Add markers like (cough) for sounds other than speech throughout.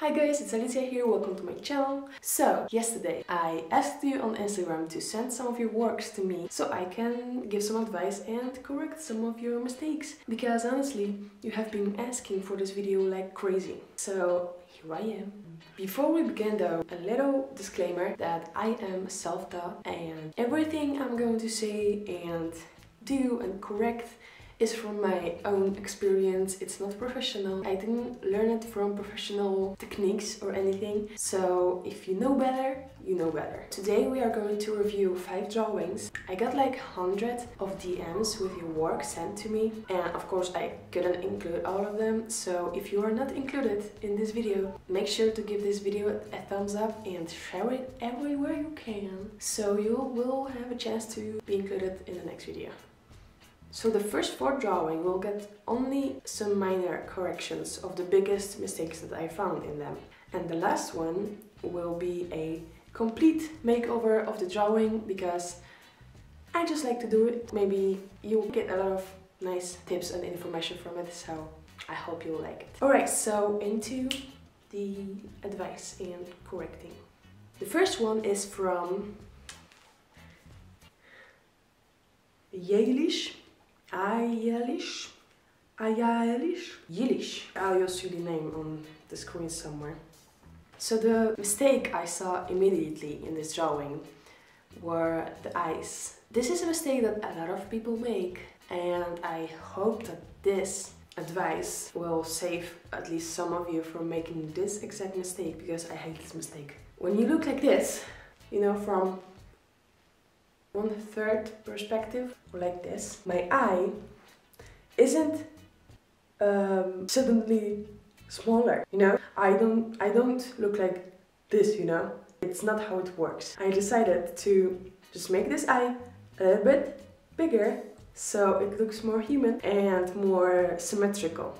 Hi guys, it's Alicja here, welcome to my channel. So, yesterday I asked you on Instagram to send some of your works to me so I can give some advice and correct some of your mistakes. Because honestly, you have been asking for this video like crazy. So, here I am. Before we begin though, a little disclaimer that I am self-taught and everything I'm going to say and do and correct is from my own experience. It's not professional. I didn't learn it from professional techniques or anything. So if you know better, you know better. Today we are going to review five drawings. I got like 100 of DMs with your work sent to me and of course I couldn't include all of them. So if you are not included in this video, make sure to give this video a thumbs up and share it everywhere you can. So you will have a chance to be included in the next video. So the first four drawing will get only some minor corrections of the biggest mistakes that I found in them. And the last one will be a complete makeover of the drawing because I just like to do it. Maybe you'll get a lot of nice tips and information from it, so I hope you'll like it. Alright, so into the advice and correcting. The first one is from Yalish Ayelish? Ayelish? Yilish. I'll just see the name on the screen somewhere. So the mistake I saw immediately in this drawing were the eyes. This is a mistake that a lot of people make and I hope that this advice will save at least some of you from making this exact mistake because I hate this mistake. When you look like this, you know, from one third perspective, like this, my eye isn't um, suddenly smaller, you know? I don't, I don't look like this, you know? It's not how it works. I decided to just make this eye a little bit bigger so it looks more human and more symmetrical.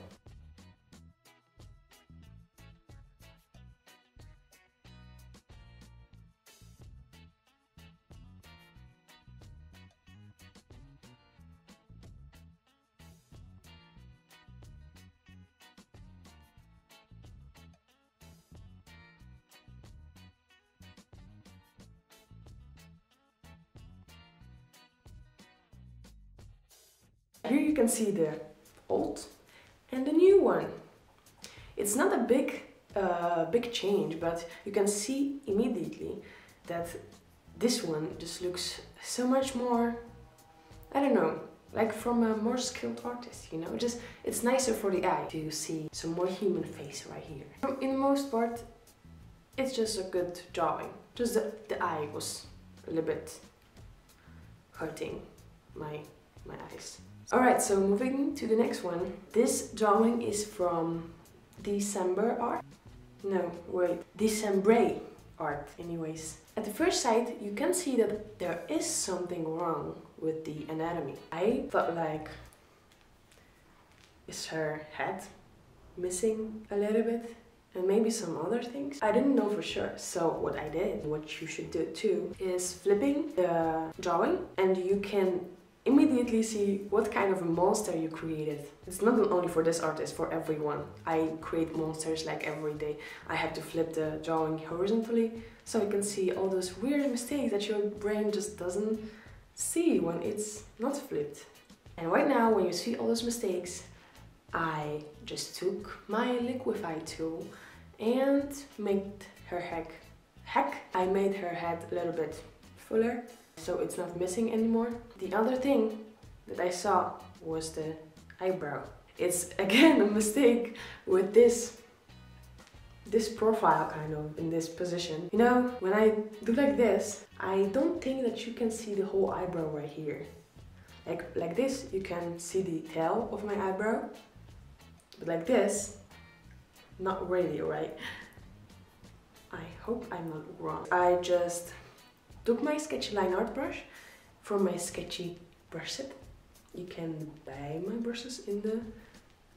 Here you can see the old and the new one. It's not a big, uh, big change, but you can see immediately that this one just looks so much more, I don't know, like from a more skilled artist, you know? Just It's nicer for the eye to see some more human face right here. In the most part, it's just a good drawing. Just the, the eye was a little bit hurting my, my eyes. Alright, so moving to the next one. This drawing is from December art. No, wait, December art anyways. At the first sight, you can see that there is something wrong with the anatomy. I thought like, is her head missing a little bit? And maybe some other things. I didn't know for sure. So what I did, what you should do too, is flipping the drawing and you can immediately see what kind of a monster you created. It's not only for this artist, for everyone. I create monsters like every day. I have to flip the drawing horizontally so you can see all those weird mistakes that your brain just doesn't see when it's not flipped. And right now, when you see all those mistakes, I just took my liquify tool and made her heck. Heck, I made her head a little bit fuller so it's not missing anymore. The other thing that I saw was the eyebrow. It's (laughs) again a mistake with this this profile kind of in this position. You know, when I do like this, I don't think that you can see the whole eyebrow right here. Like, like this, you can see the tail of my eyebrow, but like this, not really, right? I hope I'm not wrong. I just took my sketchy line art brush from my sketchy brush set. You can buy my brushes in the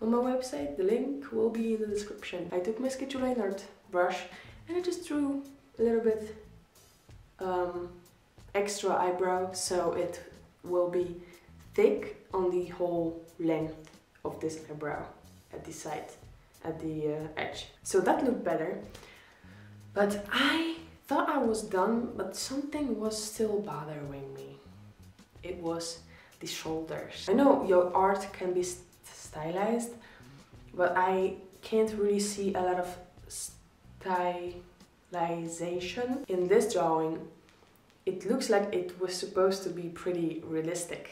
on my website. The link will be in the description. I took my sketchy line art brush and I just drew a little bit um, extra eyebrow so it will be thick on the whole length of this eyebrow at the side. at the uh, edge. So that looked better. But I thought I was done, but something was still bothering me. It was the shoulders. I know your art can be st stylized, but I can't really see a lot of stylization in this drawing. It looks like it was supposed to be pretty realistic.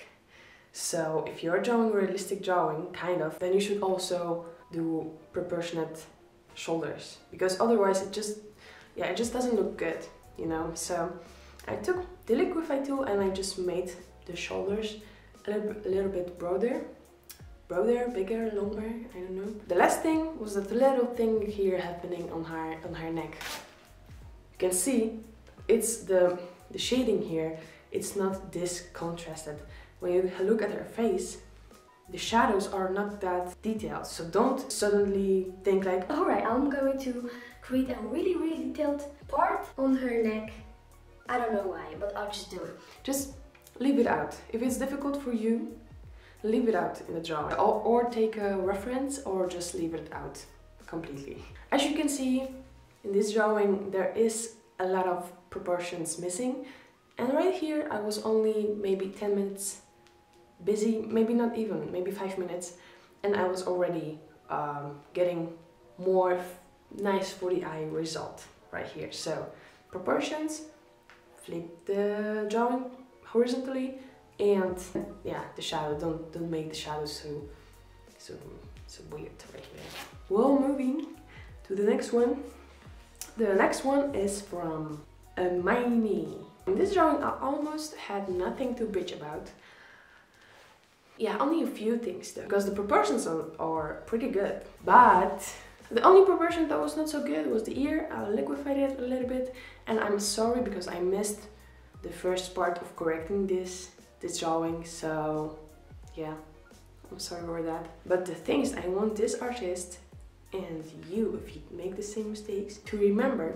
So if you're drawing realistic drawing, kind of, then you should also do proportionate shoulders because otherwise it just, yeah, it just doesn't look good, you know? So I took the liquify tool and I just made the shoulders a little, a little bit broader broader, bigger, longer, I don't know. The last thing was that little thing here happening on her on her neck. You can see it's the the shading here, it's not this contrasted. When you look at her face, the shadows are not that detailed. So don't suddenly think like, alright, I'm going to create a really, really detailed part on her neck. I don't know why, but I'll just do it. Just leave it out. If it's difficult for you, leave it out in the drawing or, or take a reference or just leave it out completely. As you can see in this drawing there is a lot of proportions missing and right here I was only maybe 10 minutes busy, maybe not even, maybe 5 minutes and I was already um, getting more nice for the eye result right here. So proportions, flip the drawing horizontally and yeah the shadow. Don't don't make the shadow so so so weird right here. Well moving to the next one. The next one is from Hermione. In this drawing I almost had nothing to bitch about. Yeah only a few things though because the proportions are, are pretty good. But the only proportion that was not so good was the ear. I liquefied it a little bit. And I'm sorry because I missed the first part of correcting this this drawing. So yeah I'm sorry for that. But the things I want this artist and you if you make the same mistakes to remember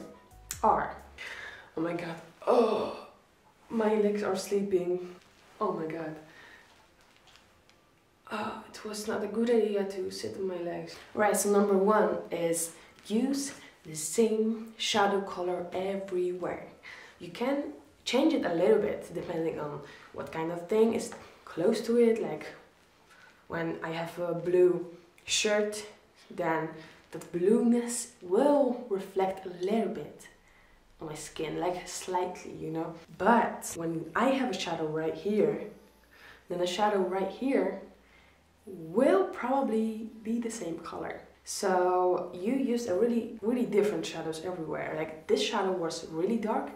are oh my god. Oh my legs are sleeping. Oh my god oh, it was not a good idea to sit on my legs. Right so number one is use the same shadow color everywhere. You can change it a little bit depending on what kind of thing is close to it like when I have a blue shirt then that blueness will reflect a little bit on my skin like slightly you know? But when I have a shadow right here then the shadow right here will probably be the same color so you use a really really different shadows everywhere like this shadow was really dark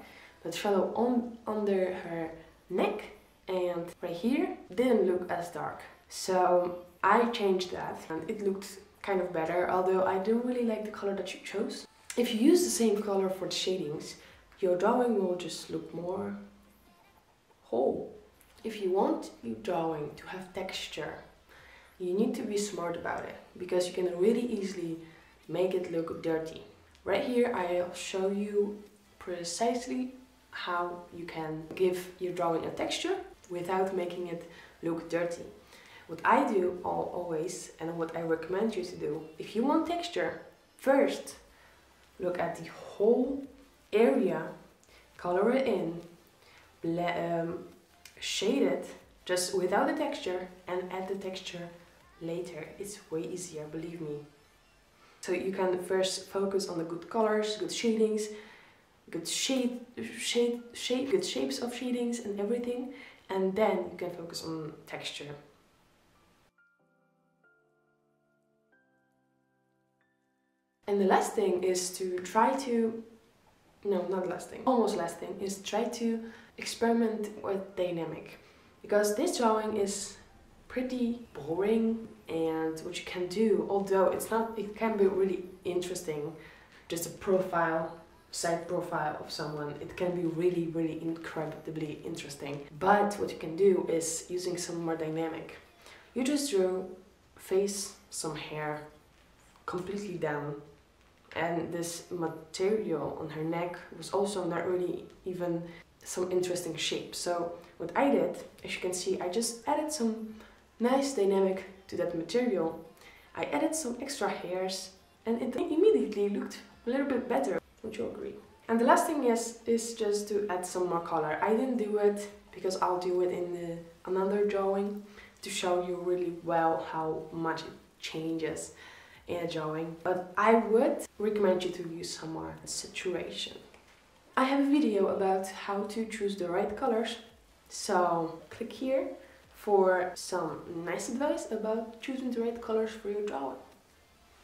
but shadow on under her neck and right here didn't look as dark. So I changed that and it looked kind of better, although I don't really like the color that you chose. If you use the same color for the shadings, your drawing will just look more whole. If you want your drawing to have texture, you need to be smart about it because you can really easily make it look dirty. Right here I'll show you precisely how you can give your drawing a texture without making it look dirty. What I do always and what I recommend you to do, if you want texture, first look at the whole area, color it in, um, shade it just without the texture and add the texture later. It's way easier, believe me. So you can first focus on the good colors, good shadings, good shade, shade, shape, good shapes of shadings and everything and then you can focus on texture. And the last thing is to try to, no, not last thing, almost last thing, is try to experiment with dynamic. Because this drawing is pretty boring and what you can do, although it's not, it can be really interesting, just a profile side profile of someone, it can be really, really incredibly interesting. But what you can do is using some more dynamic. You just drew face, some hair, completely down. And this material on her neck was also not really even some interesting shape. So what I did, as you can see, I just added some nice dynamic to that material. I added some extra hairs and it immediately looked a little bit better. Would you agree? And the last thing is, is just to add some more color. I didn't do it because I'll do it in the, another drawing to show you really well how much it changes in a drawing. But I would recommend you to use some more saturation. I have a video about how to choose the right colors. So click here for some nice advice about choosing the right colors for your drawing.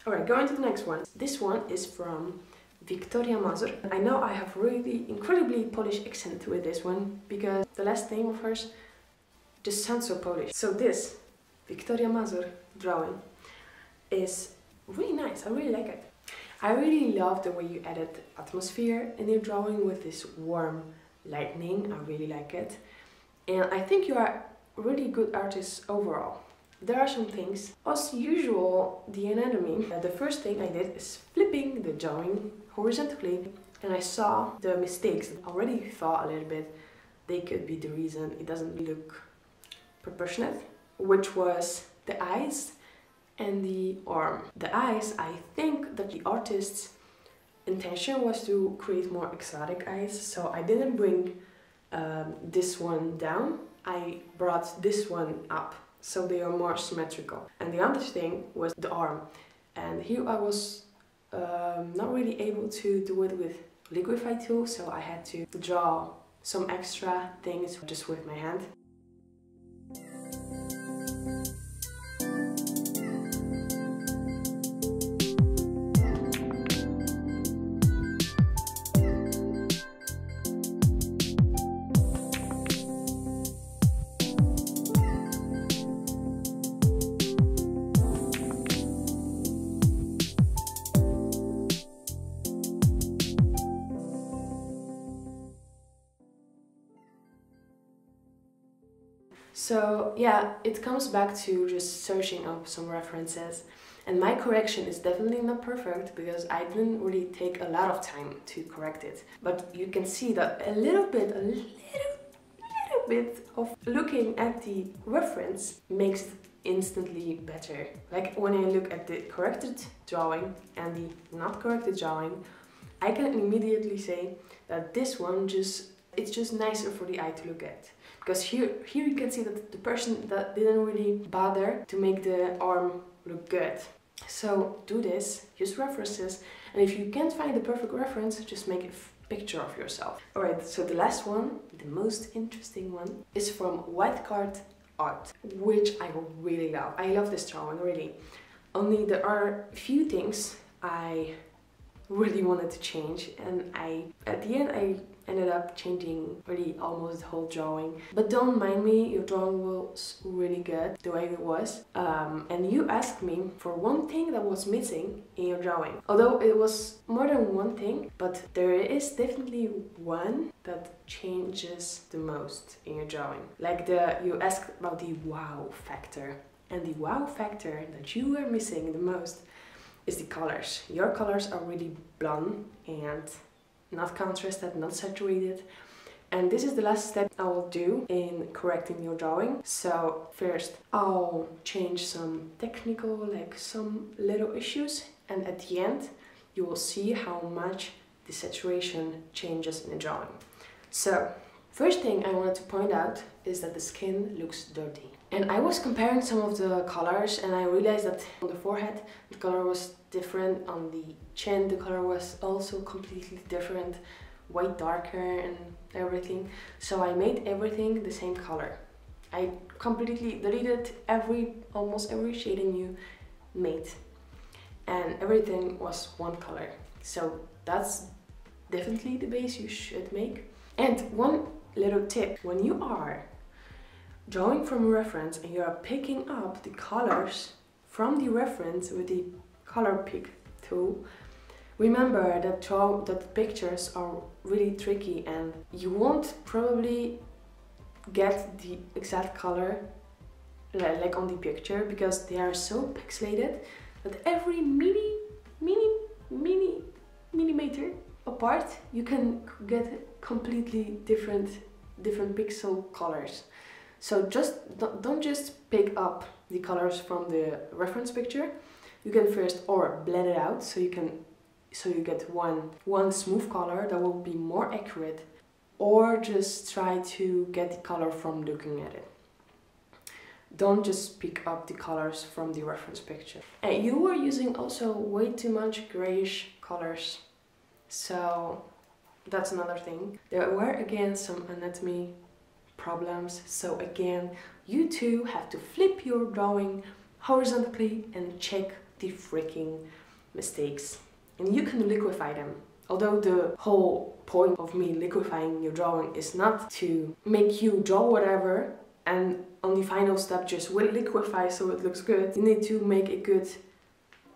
Alright, going to the next one. This one is from Victoria Mazur. I know I have really incredibly Polish accent with this one because the last name of hers just sounds so Polish. So this Victoria Mazur drawing is really nice. I really like it. I really love the way you added atmosphere in your drawing with this warm lightning. I really like it. And I think you are really good artist overall. There are some things. As usual, the anatomy. Uh, the first thing I did is flipping the drawing horizontally and I saw the mistakes. I already thought a little bit they could be the reason it doesn't look proportionate, which was the eyes and the arm. The eyes, I think that the artist's intention was to create more exotic eyes, so I didn't bring um, this one down, I brought this one up, so they are more symmetrical. And the other thing was the arm, and here I was um, not really able to do it with liquify tool, so I had to draw some extra things just with my hand. So yeah, it comes back to just searching up some references. And my correction is definitely not perfect because I didn't really take a lot of time to correct it. But you can see that a little bit, a little, little bit of looking at the reference makes instantly better. Like when I look at the corrected drawing and the not corrected drawing, I can immediately say that this one just, it's just nicer for the eye to look at because here here you can see that the person that didn't really bother to make the arm look good. So do this use references and if you can't find the perfect reference just make a picture of yourself. All right so the last one the most interesting one is from white card art which i really love. I love this drawing really. Only there are a few things i really wanted to change and i at the end i ended up changing really almost the whole drawing. But don't mind me, your drawing was really good the way it was. Um, and you asked me for one thing that was missing in your drawing. Although it was more than one thing, but there is definitely one that changes the most in your drawing. Like the you asked about the wow factor. And the wow factor that you were missing the most is the colors. Your colors are really blonde and not contrasted, not saturated. And this is the last step I will do in correcting your drawing. So first I'll change some technical, like some little issues. And at the end, you will see how much the saturation changes in the drawing. So first thing I wanted to point out is that the skin looks dirty. And I was comparing some of the colors and I realized that on the forehead the color was different, on the chin the color was also completely different, way darker and everything. So I made everything the same color. I completely deleted every, almost every shading you made and everything was one color. So that's definitely the base you should make. And one little tip, when you are drawing from a reference and you are picking up the colors from the reference with the color pick tool, remember that draw that pictures are really tricky and you won't probably get the exact color like on the picture because they are so pixelated that every mini mini mini millimeter apart you can get completely different different pixel colors. So just don't just pick up the colors from the reference picture, you can first or blend it out so you can so you get one one smooth color that will be more accurate or just try to get the color from looking at it. Don't just pick up the colors from the reference picture. And you were using also way too much grayish colors. So that's another thing. There were again some anatomy problems. So again you too have to flip your drawing horizontally and check the freaking mistakes and you can liquefy them. Although the whole point of me liquefying your drawing is not to make you draw whatever and on the final step just will liquefy so it looks good. You need to make a good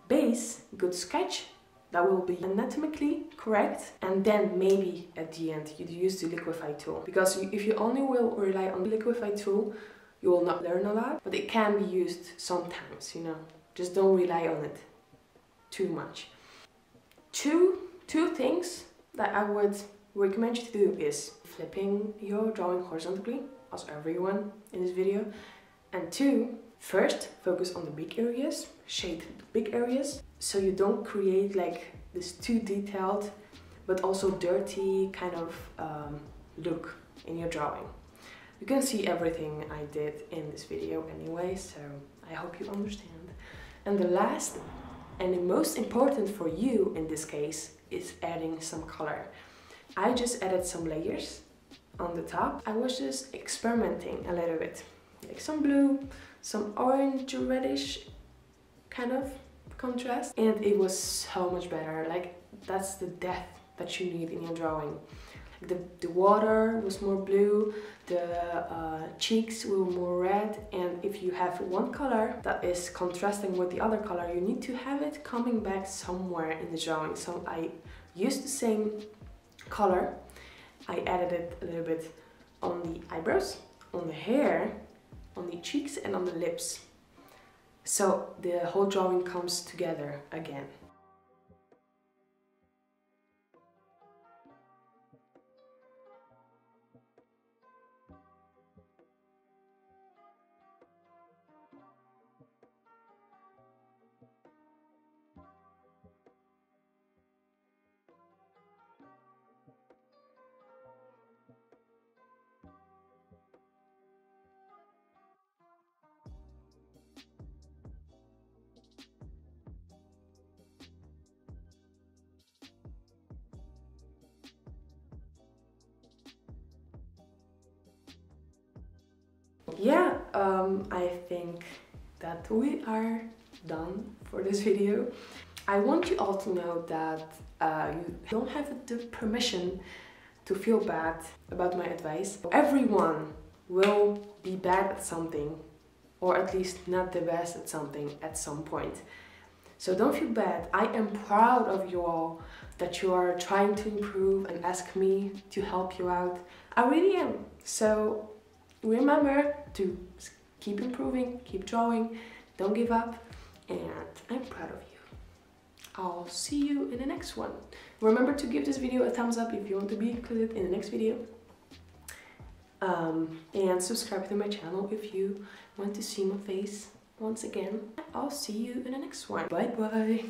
base, good sketch that will be anatomically correct and then maybe at the end you use the liquefy tool because if you only will rely on the liquefy tool you will not learn a lot but it can be used sometimes you know just don't rely on it too much. Two two things that I would recommend you to do is flipping your drawing horizontally as everyone in this video. And two first focus on the big areas shade the big areas so you don't create like this too detailed but also dirty kind of um, look in your drawing. You can see everything I did in this video anyway so I hope you understand and the last and the most important for you in this case is adding some color. I just added some layers on the top. I was just experimenting a little bit. Like some blue, some orange reddish kind of contrast. And it was so much better. Like that's the depth that you need in your drawing. The, the water was more blue, the uh, cheeks were more red and if you have one color that is contrasting with the other color you need to have it coming back somewhere in the drawing. So I used the same color, I added it a little bit on the eyebrows, on the hair, on the cheeks and on the lips. So the whole drawing comes together again. Yeah, um, I think that we are done for this video. I want you all to know that uh, you don't have the permission to feel bad about my advice. Everyone will be bad at something or at least not the best at something at some point. So don't feel bad. I am proud of you all that you are trying to improve and ask me to help you out. I really am. So remember to keep improving, keep drawing, don't give up, and I'm proud of you. I'll see you in the next one. Remember to give this video a thumbs up if you want to be included in the next video. Um, and subscribe to my channel if you want to see my face once again. I'll see you in the next one. Bye bye.